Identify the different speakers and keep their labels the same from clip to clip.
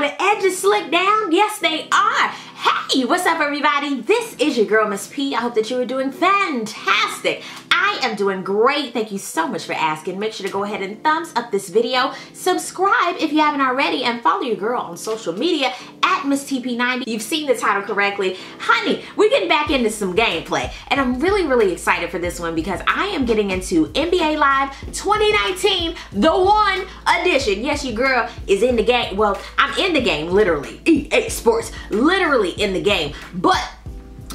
Speaker 1: The edges slicked down? Yes, they are. Hey, what's up everybody? This is your girl, Miss P. I hope that you are doing fantastic. I am doing great. Thank you so much for asking. Make sure to go ahead and thumbs up this video. Subscribe if you haven't already and follow your girl on social media at Miss TP90. You've seen the title correctly. Honey, we're getting back into some gameplay and I'm really, really excited for this one because I am getting into NBA Live 2019, the one edition. Yes, your girl is in the game. Well, I'm in the game, literally. EA Sports, literally in the game. But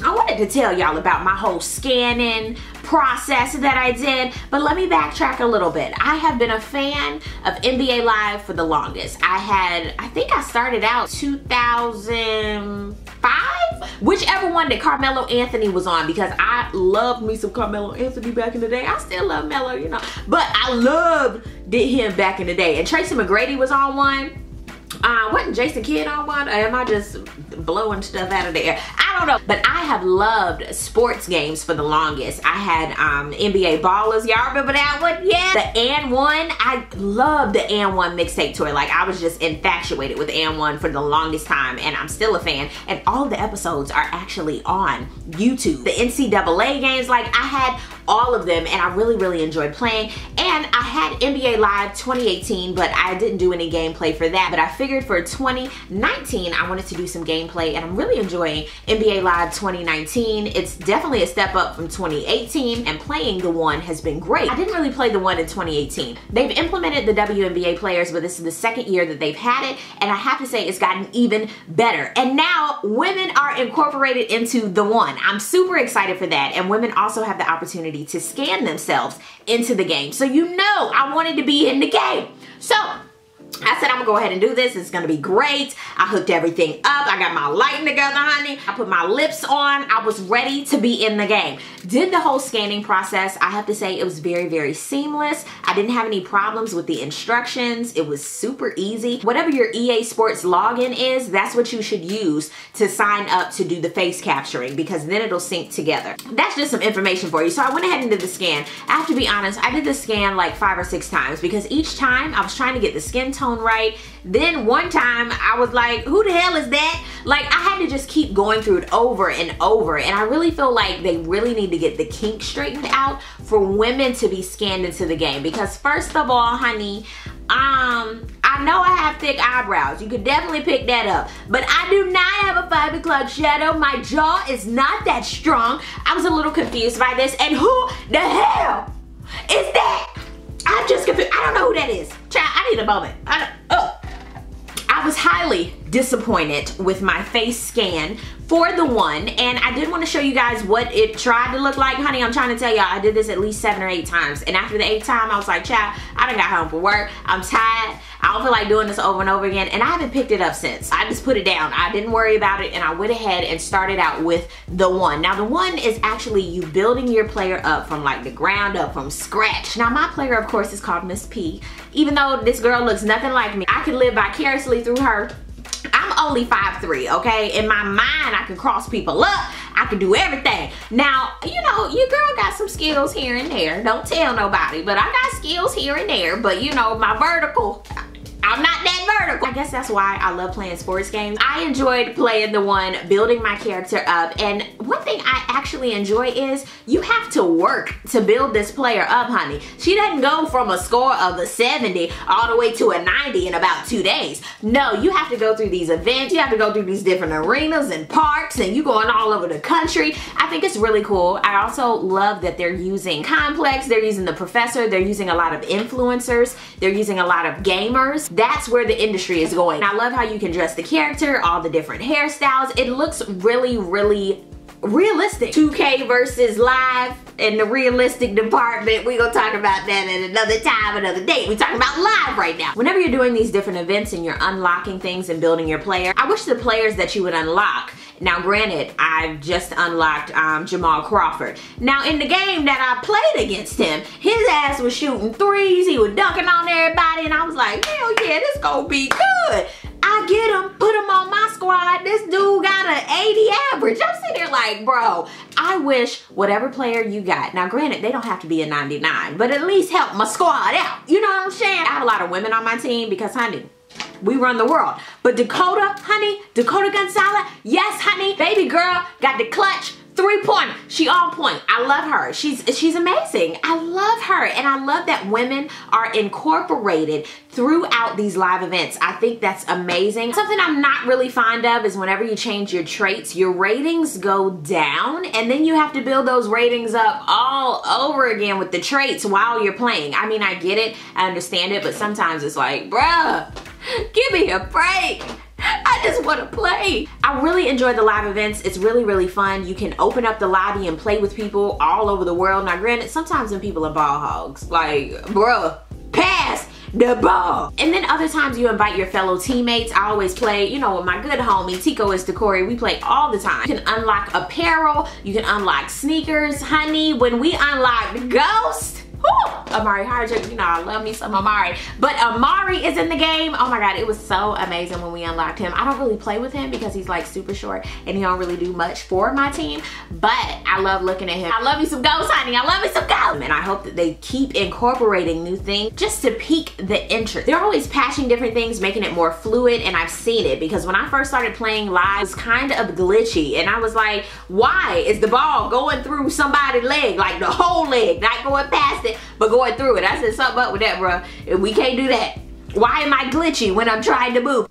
Speaker 1: I wanted to tell y'all about my whole scanning process that I did, but let me backtrack a little bit. I have been a fan of NBA Live for the longest. I had, I think I started out 2005, whichever one that Carmelo Anthony was on because I loved me some Carmelo Anthony back in the day. I still love Melo, you know, but I loved him back in the day. And Tracy McGrady was on one uh, wasn't Jason Kidd on one? Or am I just blowing stuff out of the air? I don't know. But I have loved sports games for the longest. I had um, NBA Ballers. Y'all remember that one? Yeah. The And One. I loved the And One mixtape tour. Like I was just infatuated with And One for the longest time. And I'm still a fan. And all the episodes are actually on YouTube. The NCAA games, like I had all of them and I really, really enjoyed playing. And I had NBA Live 2018, but I didn't do any gameplay for that. But I figured for 2019, I wanted to do some gameplay and I'm really enjoying NBA Live 2019. It's definitely a step up from 2018 and playing the one has been great. I didn't really play the one in 2018. They've implemented the WNBA players, but this is the second year that they've had it. And I have to say it's gotten even better. And now women are incorporated into the one. I'm super excited for that. And women also have the opportunity to scan themselves into the game. So you know I wanted to be in the game. So I said, I'm gonna go ahead and do this. It's gonna be great. I hooked everything up. I got my lighting together, honey. I put my lips on. I was ready to be in the game. Did the whole scanning process. I have to say it was very, very seamless. I didn't have any problems with the instructions. It was super easy. Whatever your EA Sports login is, that's what you should use to sign up to do the face capturing because then it'll sync together. That's just some information for you. So I went ahead and did the scan. I have to be honest, I did the scan like five or six times because each time I was trying to get the skin tone right. Then one time I was like, who the hell is that? Like I had to just keep going through it over and over. And I really feel like they really need to get the kink straightened out for women to be scanned into the game. Because first of all, honey, um, I know I have thick eyebrows. You could definitely pick that up. But I do not have a five o'clock shadow. My jaw is not that strong. I was a little confused by this. And who the hell is that? I'm just confused. I don't know who that is. Child, I need a moment. I oh. I was highly disappointed with my face scan for the one and I did want to show you guys what it tried to look like. Honey I'm trying to tell y'all I did this at least seven or eight times and after the eighth time I was like child I done got home from work. I'm tired. I don't feel like doing this over and over again and I haven't picked it up since. I just put it down. I didn't worry about it and I went ahead and started out with the one. Now the one is actually you building your player up from like the ground up from scratch. Now my player of course is called Miss P. Even though this girl looks nothing like me I can live vicariously through her Only 5'3", okay? In my mind, I can cross people up. I can do everything. Now, you know, your girl got some skills here and there. Don't tell nobody, but I got skills here and there. But, you know, my vertical, I'm not that vertical. I guess that's why I love playing sports games. I enjoyed playing the one, building my character up. And one thing I actually enjoy is you have to work to build this player up, honey. She doesn't go from a score of a 70 all the way to a 90 in about two days. No, you have to go through these events. You have to go through these different arenas and parks and you going all over the country. I think it's really cool. I also love that they're using Complex. They're using the professor. They're using a lot of influencers. They're using a lot of gamers that's where the industry is going. I love how you can dress the character, all the different hairstyles. It looks really, really realistic. 2K versus live in the realistic department. we gonna talk about that at another time, another date. we talking about live right now. Whenever you're doing these different events and you're unlocking things and building your player, I wish the players that you would unlock now granted, I've just unlocked um, Jamal Crawford. Now in the game that I played against him, his ass was shooting threes, he was dunking on everybody, and I was like, hell yeah, this gonna be good. I get him, put him on my squad. This dude got an 80 average. I'm sitting there like, bro, I wish whatever player you got. Now, granted, they don't have to be a 99, but at least help my squad out. You know what I'm saying? I have a lot of women on my team because, honey, we run the world. But Dakota, honey, Dakota Gonzalez, yes, honey, baby girl, got the clutch, three point. She on point. I love her. She's she's amazing. I love her. And I love that women are incorporated throughout these live events. I think that's amazing. Something I'm not really fond of is whenever you change your traits, your ratings go down and then you have to build those ratings up all over again with the traits while you're playing. I mean, I get it. I understand it, but sometimes it's like, bruh, give me a break. I just want to play. I really enjoy the live events. It's really, really fun. You can open up the lobby and play with people all over the world. Now, granted, sometimes when people are ball hogs, like, bruh, pass the ball. And then other times you invite your fellow teammates. I always play, you know, with my good homie, Tico is Corey. We play all the time. You can unlock apparel. You can unlock sneakers. Honey, when we unlock the Ghost, Whew, Amari Hardrick, you know, I love me some Amari. But Amari is in the game. Oh my God, it was so amazing when we unlocked him. I don't really play with him because he's like super short and he don't really do much for my team. But I love looking at him. I love me some ghosts, honey. I love me some ghosts. And I hope that they keep incorporating new things just to pique the interest. They're always patching different things, making it more fluid. And I've seen it because when I first started playing live, it was kind of glitchy. And I was like, why is the ball going through somebody's leg? Like the whole leg, not going past it, but going through it. I said something up with that, bro. If we can't do that. Why am I glitchy when I'm trying to move?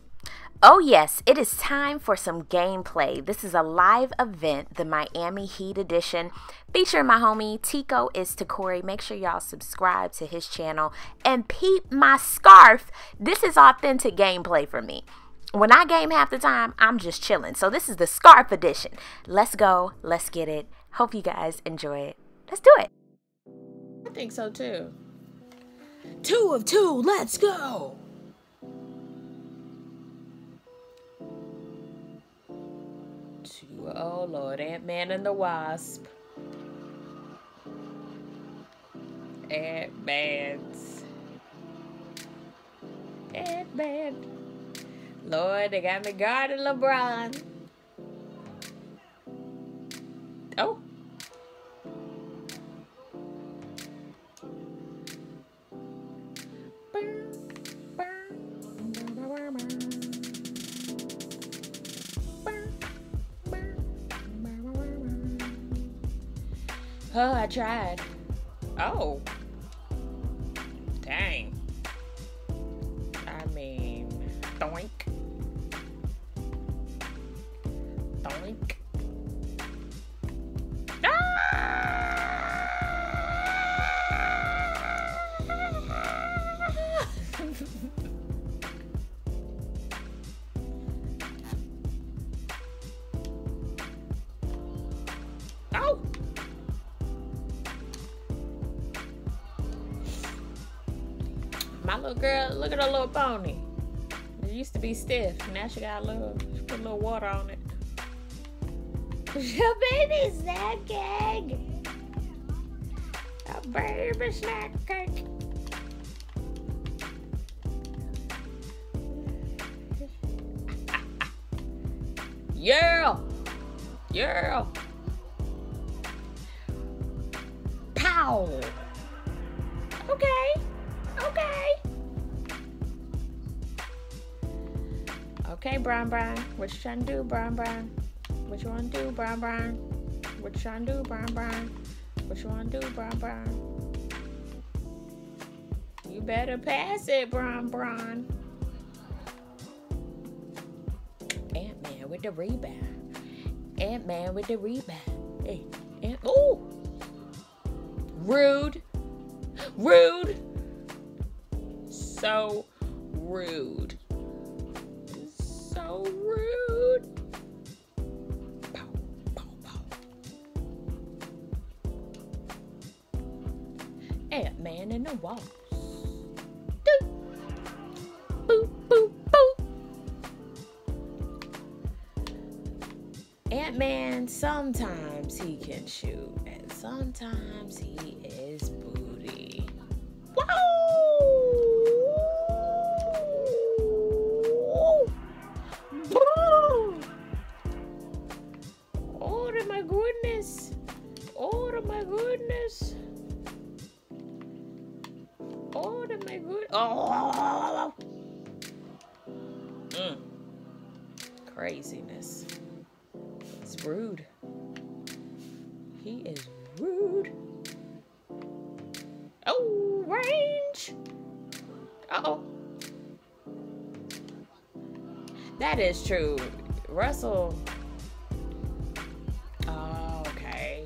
Speaker 2: Oh, yes, it is time for some gameplay. This is a live event, the Miami Heat edition, featuring my homie Tico is Corey. Make sure y'all subscribe to his channel and peep my scarf. This is authentic gameplay for me. When I game half the time, I'm just chilling. So, this is the scarf edition. Let's go. Let's get it. Hope you guys enjoy it. Let's do it
Speaker 1: think so too. Two of two, let's go! Two, oh Lord, Ant-Man and the Wasp. Ant-Man's. Ant-Man. Lord, they got me guarding LeBron. Oh, I tried. Oh. Dang. I mean, doink. Doink. My ah! little girl, look at her little pony. It used to be stiff. Now she got a little, put a little water on it. Your baby snack cake. A baby snack cake. yeah. Yeah. Pow. Okay. Okay, Brian Brian. What you trying to do, Brian Brian? What you want to do, Brian Brian? What you trying to do, Brian Brian? What you want to do, Brian Brian? You better pass it, Brian Brian. Ant-Man with the rebound. Ant-Man with the rebound. Hey, Ant- Ooh! Rude. Rude so rude. So rude. Pow, pow, pow. Ant-Man in the walls. Boop, boop, boop. Ant-Man, sometimes he can shoot, and sometimes he is is true. Russell. Oh, okay.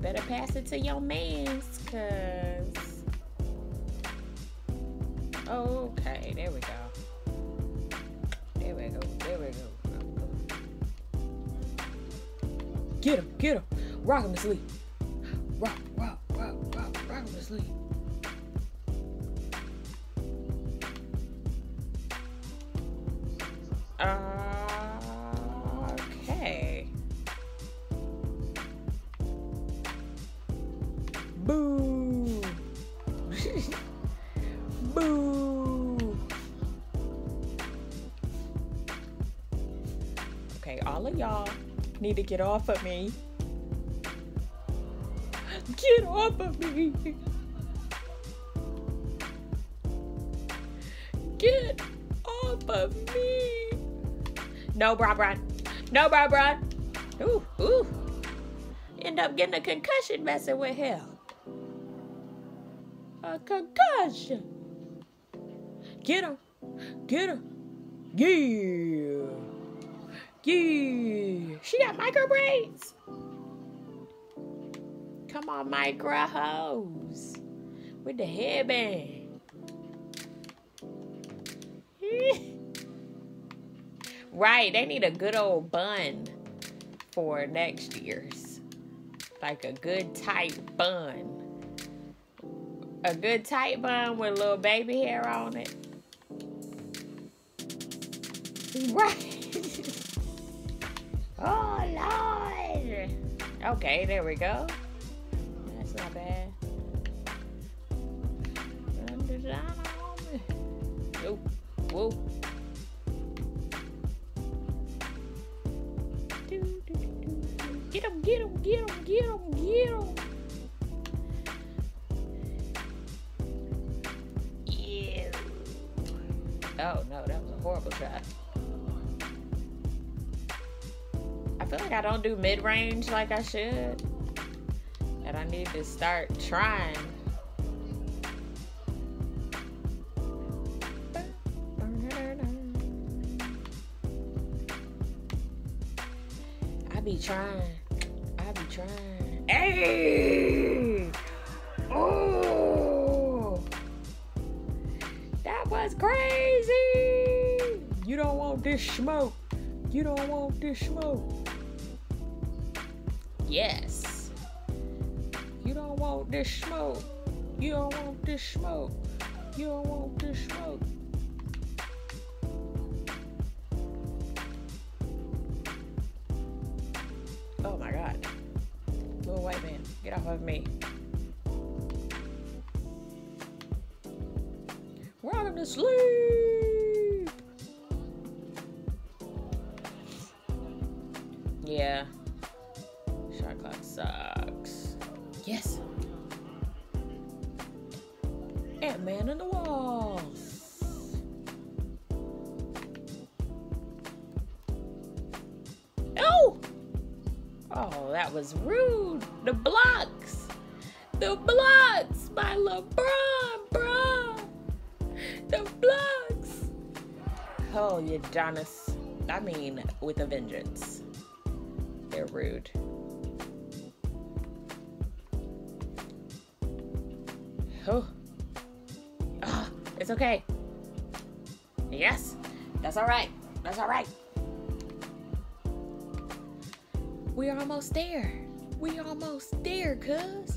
Speaker 1: Better pass it to your mans, cause. Okay, there we go. There we go. There we go. Get him, get him. Rock him to sleep. Okay. Boo. Boo. Okay, all of y'all need to get off of me. Get off of me. No, bra, bra. No, bra, bra. Ooh, ooh. End up getting a concussion messing with him. A concussion. Get him. Get him. Yeah. Yeah. She got micro braids. Come on, micro hose. With the headband. right, they need a good old bun for next year's. Like a good tight bun. A good tight bun with a little baby hair on it. Right. oh, Lord. Okay, there we go. That's not bad. Whoa. Get him, get him, get him, get him, get him. Yeah. Oh no, that was a horrible shot. I feel like I don't do mid range like I should. And I need to start trying. I be trying. Hey! Oh! That was crazy! You don't want this smoke. You don't want this smoke. Yes. You don't want this smoke. You don't want this smoke. You don't want this smoke. Of me. Rock him to sleep. Yeah. Shot clock sucks. Yes. Ant Man in the wall. Oh! Oh, that was rude. The blocks. Oh, you I mean, with a vengeance. They're rude. Oh. Ah, it's okay. Yes, that's all right. That's all right. We're almost there. We almost there, cuz.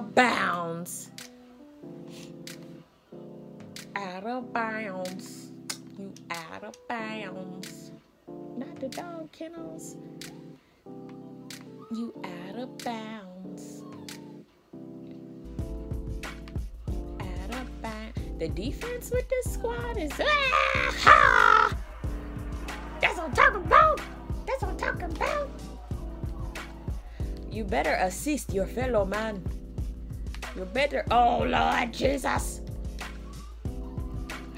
Speaker 1: bounds. Out of bounds. You out of bounds. Not the dog kennels. You out of bounds. Out of bounds. The defense with this squad is. Ah! That's what I'm talking about. That's what I'm talking about. You better assist your fellow man. You better. Oh, Lord Jesus.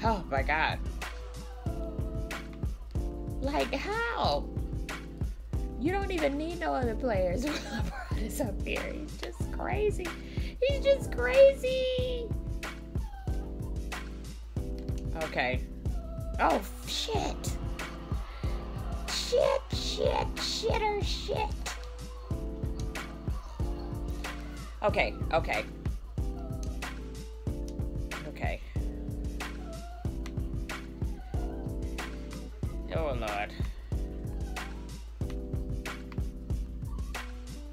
Speaker 1: Oh, my God. Like, how? You don't even need no other players. LeBron is up here. He's just crazy. He's just crazy. Okay. Oh, shit. Shit, shit, shitter, shit. Okay, okay. Okay. Lord.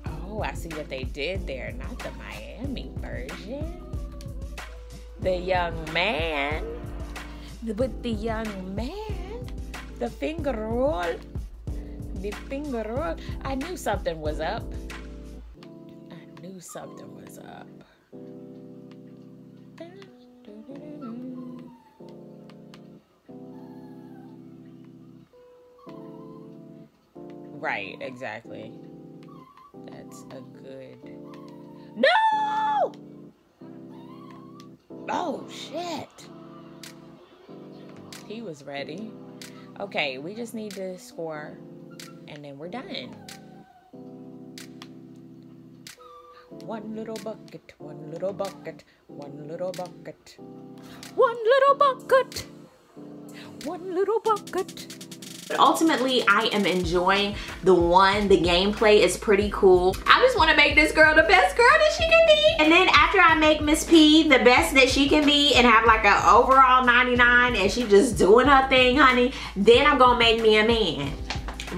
Speaker 1: Oh, I see what they did there. Not the Miami version. The young man. With the young man. The finger roll. The finger roll. I knew something was up. I knew something was up. Right, exactly. That's a good. No! Oh, shit. He was ready. Okay, we just need to score and then we're done. One little bucket, one little bucket, one little bucket. One little bucket, one little bucket. But ultimately, I am enjoying the one. The gameplay is pretty cool. I just want to make this girl the best girl that she can be. And then after I make Miss P the best that she can be and have like an overall 99 and she just doing her thing, honey, then I'm to make me a man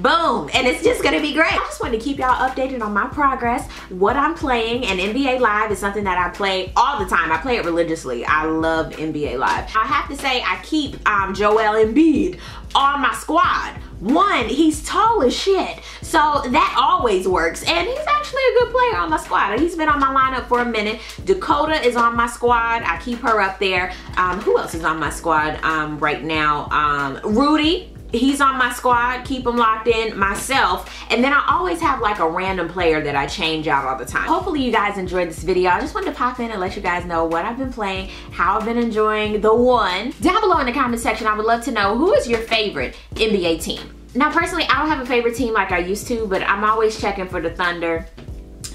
Speaker 1: boom. And it's just gonna be great. I just wanted to keep y'all updated on my progress what i'm playing and nba live is something that i play all the time. I play it religiously. I love nba live. I have to say i keep um joel embiid on my squad. One he's tall as shit. So that always works. And he's actually a good player on my squad. He's been on my lineup for a minute. Dakota is on my squad. I keep her up there. Um who else is on my squad um right now? Um rudy he's on my squad keep him locked in myself. And then i always have like a random player that i change out all the time. Hopefully you guys enjoyed this video. I just wanted to pop in and let you guys know what i've been playing how i've been enjoying the one. Down below in the comment section i would love to know who is your favorite nba team. Now personally i don't have a favorite team like i used to but i'm always checking for the thunder.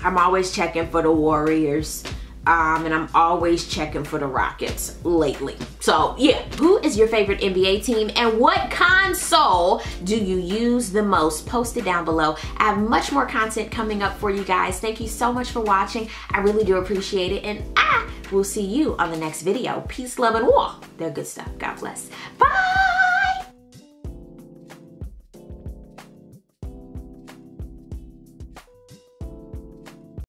Speaker 1: I'm always checking for the warriors um, and I'm always checking for the Rockets lately. So yeah, who is your favorite NBA team and what console do you use the most? Post it down below. I have much more content coming up for you guys. Thank you so much for watching. I really do appreciate it and I will see you on the next video. Peace, love, and war. They're good stuff. God bless. Bye!